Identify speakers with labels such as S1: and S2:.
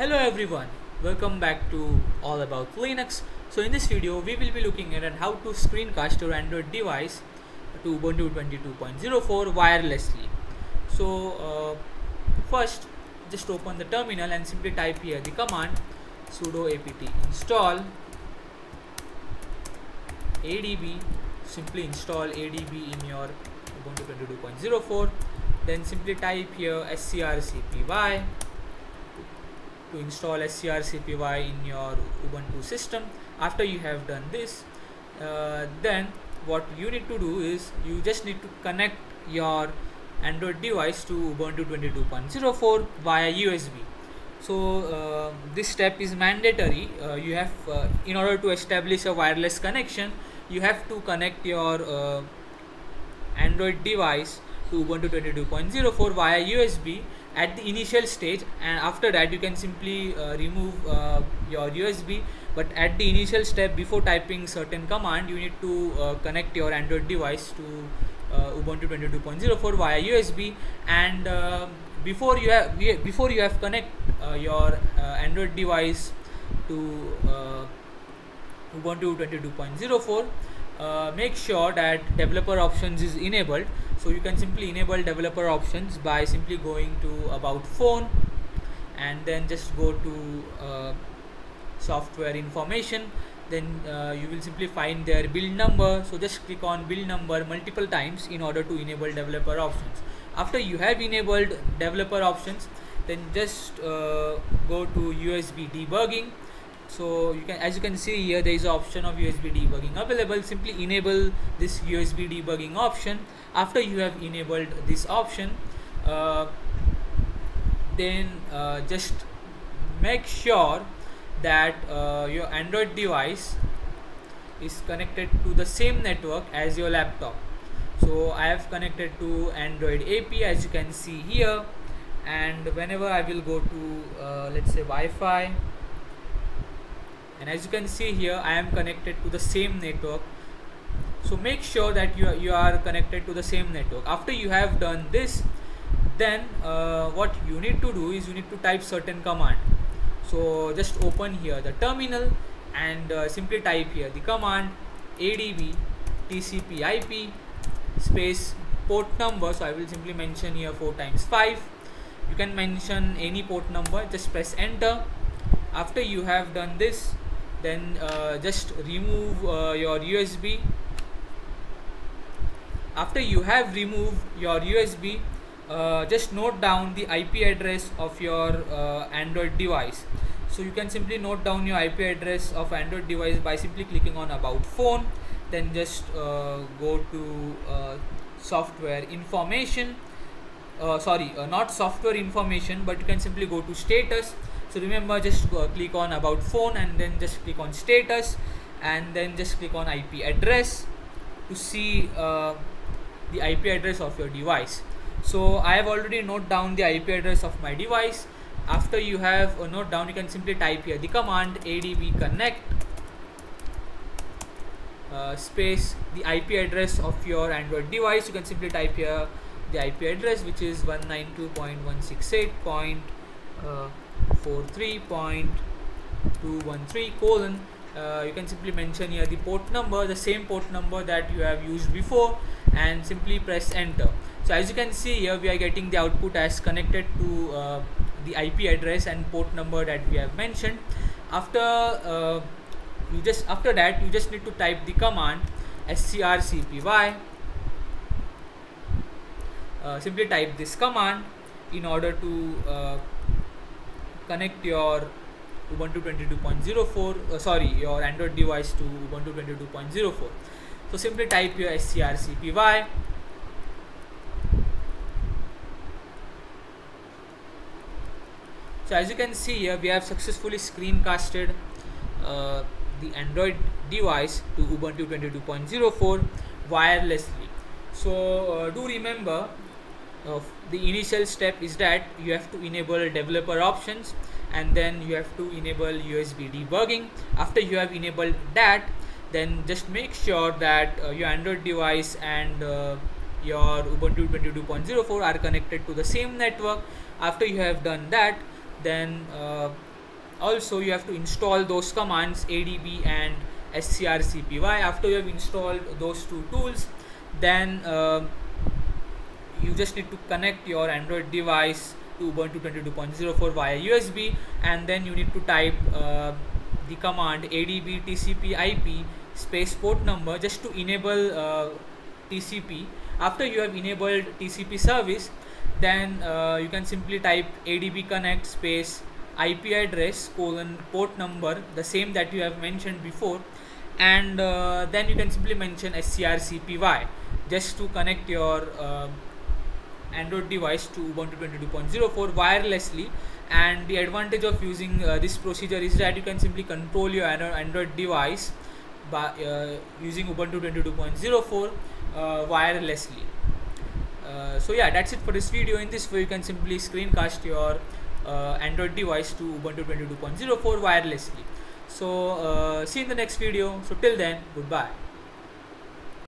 S1: Hello everyone, welcome back to All About Linux. So in this video we will be looking at how to screencast your Android device to Ubuntu 22.04 wirelessly. So uh, first just open the terminal and simply type here the command sudo apt install adb simply install adb in your Ubuntu 22.04 then simply type here scrcpy to install scrcpy in your ubuntu system. After you have done this uh, then what you need to do is you just need to connect your android device to ubuntu 22.04 via usb so uh, this step is mandatory. Uh, you have uh, in order to establish a wireless connection you have to connect your uh, android device to ubuntu 22.04 via usb at the initial stage and after that you can simply uh, remove uh, your USB but at the initial step before typing certain command you need to uh, connect your Android device to uh, Ubuntu 22.04 via USB and uh, before you have before you have connect uh, your Android device to Ubuntu 22.04 uh, make sure that developer options is enabled. So you can simply enable developer options by simply going to about phone and then just go to uh, software information. Then uh, you will simply find their build number. So just click on build number multiple times in order to enable developer options. After you have enabled developer options then just uh, go to USB debugging so you can as you can see here there is an option of USB debugging available. Simply enable this USB debugging option. After you have enabled this option uh, then uh, just make sure that uh, your Android device is connected to the same network as your laptop. So I have connected to Android AP as you can see here. And whenever I will go to uh, let's say Wi-Fi and as you can see here I am connected to the same network. So make sure that you are, you are connected to the same network. After you have done this then uh, what you need to do is you need to type certain command. So just open here the terminal and uh, simply type here the command adb tcp ip space port number. So I will simply mention here 4 times 5 you can mention any port number just press enter. After you have done this then uh, just remove uh, your USB after you have removed your USB uh, just note down the IP address of your uh, Android device. So you can simply note down your IP address of Android device by simply clicking on about phone then just uh, go to uh, software information sorry not software information but you can simply go to status so remember just go, click on about phone and then just click on status and then just click on IP address to see uh, the IP address of your device so I have already note down the IP address of my device after you have a note down you can simply type here the command adb connect uh, space the IP address of your Android device you can simply type here the IP address which is 192.168. Uh, 43.213 colon. Uh, you can simply mention here the port number the same port number that you have used before and simply press enter. So as you can see here we are getting the output as connected to uh, the IP address and port number that we have mentioned. After uh, you just after that you just need to type the command scrcpy uh, simply type this command in order to uh, connect your Ubuntu 22.04 uh, sorry your Android device to Ubuntu 22.04 so simply type your scrcpy so as you can see here we have successfully screencasted uh, the Android device to Ubuntu 22.04 wirelessly. So uh, do remember uh, the initial step is that you have to enable developer options and then you have to enable USB debugging. After you have enabled that then just make sure that uh, your Android device and uh, your Ubuntu 22.04 are connected to the same network. After you have done that then uh, also you have to install those commands adb and scrcpy after you have installed those two tools then uh, you just need to connect your android device to ubuntu 22.04 via usb and then you need to type uh, the command adb tcp ip space port number just to enable uh, tcp after you have enabled tcp service then uh, you can simply type adb connect space ip address colon port number the same that you have mentioned before and uh, then you can simply mention scrcpy just to connect your uh, android device to ubuntu 22.04 wirelessly. And the advantage of using uh, this procedure is that you can simply control your android device by uh, using ubuntu 22.04 uh, wirelessly. Uh, so yeah that's it for this video. In this way you can simply screencast your uh, android device to ubuntu 22.04 wirelessly. So uh, see you in the next video. So till then goodbye